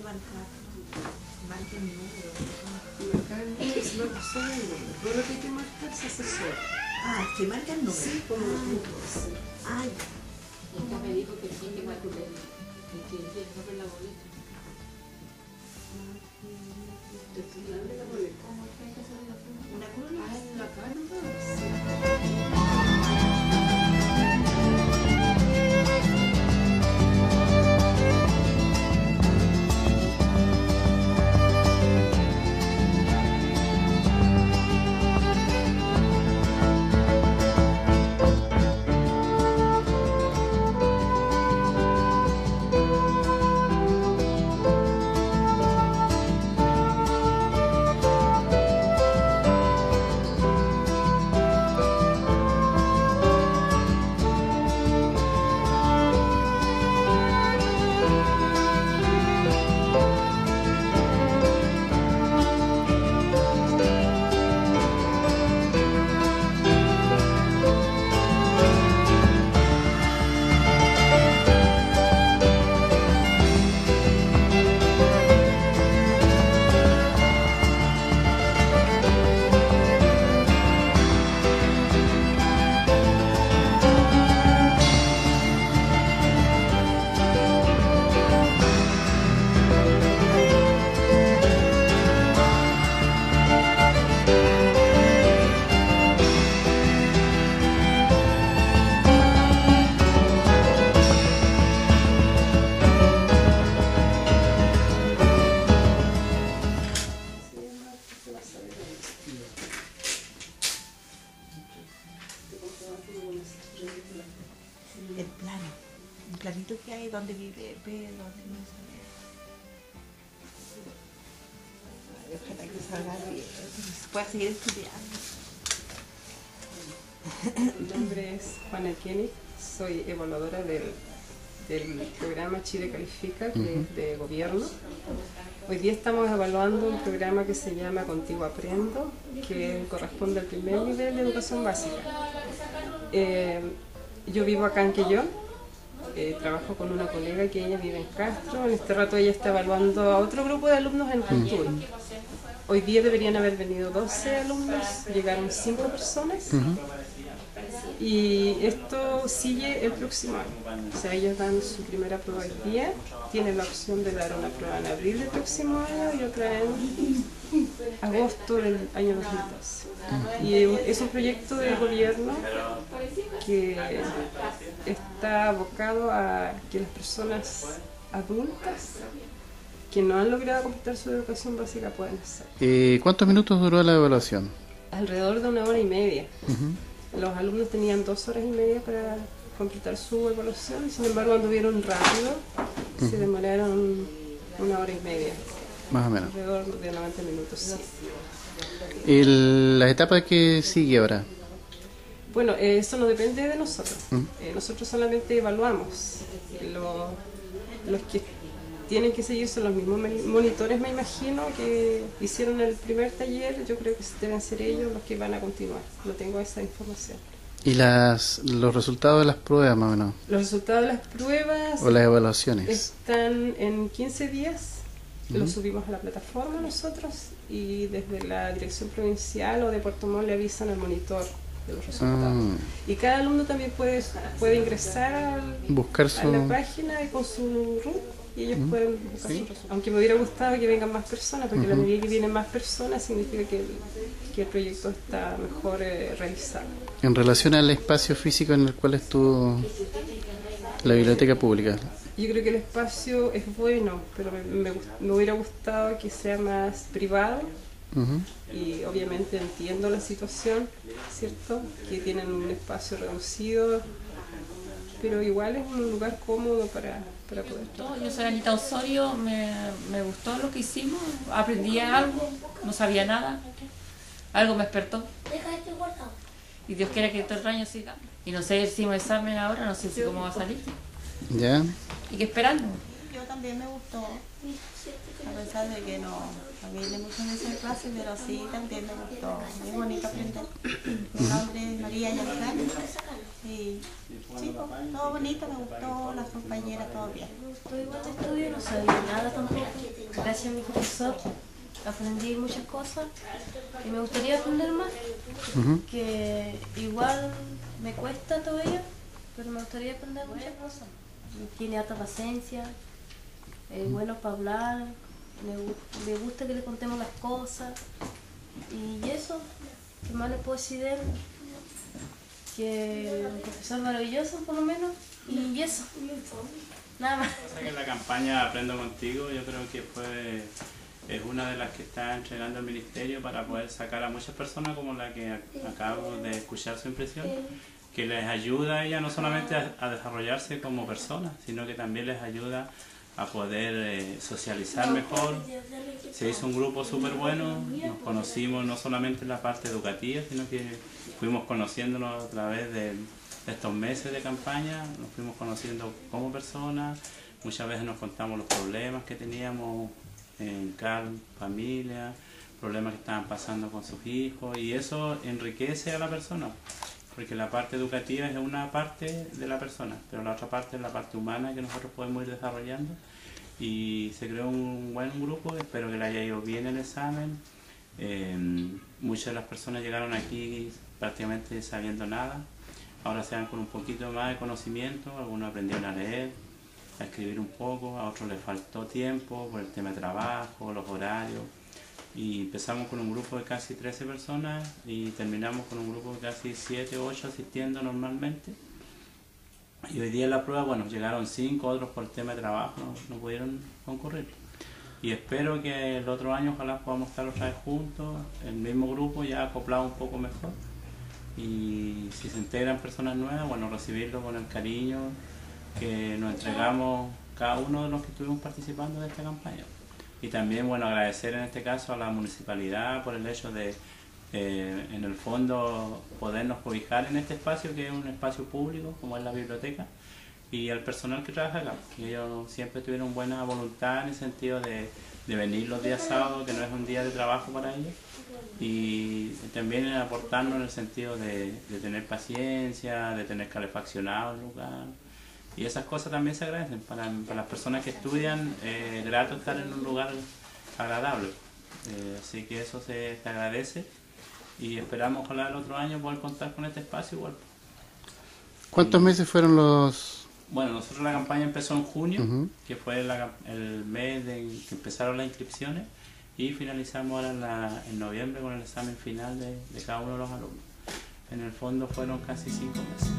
marcar. Marquen el número. Solo el. Todo lo que hay que marcar se hace solo. Ah, que marca el número. Sí, como los grupos. Ay, Y me dijo que sí, que que el que el nombre de la boleta. Te estoy dando la boleta. ¿Cómo es que que firma? una cruz. Ah, en la cara, Un planito que hay donde vive Pedro, donde no sé. Ojalá que salga bien, que se pueda seguir estudiando. Mi nombre es Juana Kenny, soy evaluadora del, del programa Chile Califica, que es de gobierno. Hoy día estamos evaluando un programa que se llama Contigo Aprendo, que corresponde al primer nivel de educación básica. Eh, yo vivo acá en Quellón, eh, trabajo con una colega que ella vive en Castro, en este rato ella está evaluando a otro grupo de alumnos en Cultura. Hoy día deberían haber venido 12 alumnos, llegaron 5 personas. Y esto sigue el próximo año. O sea, ellos dan su primera prueba hoy día, tienen la opción de dar una prueba en abril del próximo año y otra en agosto del año 2012. Y es un proyecto del gobierno que está abocado a que las personas adultas que no han logrado completar su educación básica puedan hacer. Eh, ¿Cuántos minutos duró la evaluación? Alrededor de una hora y media. Los alumnos tenían dos horas y media para completar su evaluación, sin embargo, cuando vieron rápido, se demoraron una hora y media, Más o menos. alrededor de 90 minutos. sí. El- ¿La etapa que sigue ahora? Bueno, eso no depende de nosotros. Mm. Eh, nosotros solamente evaluamos. Lo- los que tienen que seguir son los mismos moni- monitores, me imagino, que hicieron el primer taller. Yo creo que deben ser ellos los que van a continuar. No tengo esa información. ¿Y las, los resultados de las pruebas, más o menos? Los resultados de las pruebas ¿O las evaluaciones? están en 15 días. Los subimos a la plataforma nosotros y desde la dirección provincial o de Puerto Montt le avisan al monitor de los resultados. Ah, Y cada alumno también puede, puede ingresar al- buscar a la su... página y con su root y ellos pueden buscar su resultado. Aunque me hubiera gustado que vengan más personas, porque la medida que vienen más personas significa que el, que el proyecto está mejor eh, realizado. En relación al espacio físico en el cual estuvo la biblioteca pública. Yo creo que el espacio es bueno, pero me, me gust- me hubiera gustado que sea más privado y obviamente entiendo la situación, ¿cierto? Que tienen un espacio reducido, pero igual es un lugar cómodo para, para poder. Yo soy Anita Osorio, me, me gustó lo que hicimos, aprendí algo, no sabía nada, algo me despertó. Y Dios quiera que todo el año siga. Y no sé, hicimos examen ahora, no sé si cómo va a salir. ¿Ya? Y que esperando. Yo también me gustó, a pesar de que no no vine mucho en esa clase, pero sí también me gustó. Es bonito aprender. Mi nombre es María Yalcán y Sí, todo bonito, me gustó, las compañeras, todo bien. Me gustó igual de estudio, no sabía nada tampoco. Gracias a mi profesor aprendí muchas cosas y me gustaría aprender más, que igual me cuesta todavía, pero me gustaría aprender muchas cosas. Tiene alta paciencia, es bueno para hablar, me gusta que le contemos las cosas y eso, ¿qué más le puedo decir de él? Que un profesor maravilloso por lo menos y eso, nada más. Que la campaña Aprendo Contigo yo creo que fue es una de las que está entregando el ministerio para poder sacar a muchas personas como la que ac- acabo de escuchar su impresión, que les ayuda a ella no solamente a, a desarrollarse como personas, sino que también les ayuda a poder eh, socializar mejor. Se hizo un grupo súper bueno, nos conocimos no solamente en la parte educativa, sino que fuimos conociéndonos a través de, de estos meses de campaña, nos fuimos conociendo como personas, muchas veces nos contamos los problemas que teníamos en cada familia, problemas que estaban pasando con sus hijos y eso enriquece a la persona, porque la parte educativa es una parte de la persona, pero la otra parte es la parte humana que nosotros podemos ir desarrollando y se creó un buen grupo, espero que le haya ido bien el examen. Eh, muchas de las personas llegaron aquí prácticamente sabiendo nada, ahora se van con un poquito más de conocimiento, algunos aprendieron a leer, a escribir un poco, a otros les faltó tiempo por el tema de trabajo, los horarios. Y empezamos con un grupo de casi 13 personas y terminamos con un grupo de casi 7 o 8 asistiendo normalmente. Y hoy día en la prueba, bueno, llegaron 5, otros por tema de trabajo no, no pudieron concurrir. Y espero que el otro año ojalá podamos estar otra vez juntos, el mismo grupo ya acoplado un poco mejor. Y si se integran personas nuevas, bueno, recibirlo con el cariño que nos entregamos cada uno de los que estuvimos participando de esta campaña. Y también, bueno, agradecer en este caso a la municipalidad por el hecho de, eh, en el fondo, podernos cobijar en este espacio que es un espacio público, como es la biblioteca, y al personal que trabaja acá, que ellos siempre tuvieron buena voluntad en el sentido de, venir los días sábados, que no es un día de trabajo para ellos, y también aportarnos en el sentido de, de tener paciencia, de tener calefaccionado el lugar. Y esas cosas también se agradecen. Para, para las personas que estudian, eh, grato estar en un lugar agradable. Eh, así que eso se, se agradece y esperamos ojalá el otro año poder contar con este espacio igual. ¿Cuántos meses fueron los...? Bueno, nosotros la campaña empezó en junio, Ujú. que fue la- el mes en que empezaron las inscripciones, y finalizamos ahora en, la- en noviembre con el examen final de, de cada uno de los alumnos. En el fondo fueron casi cinco meses.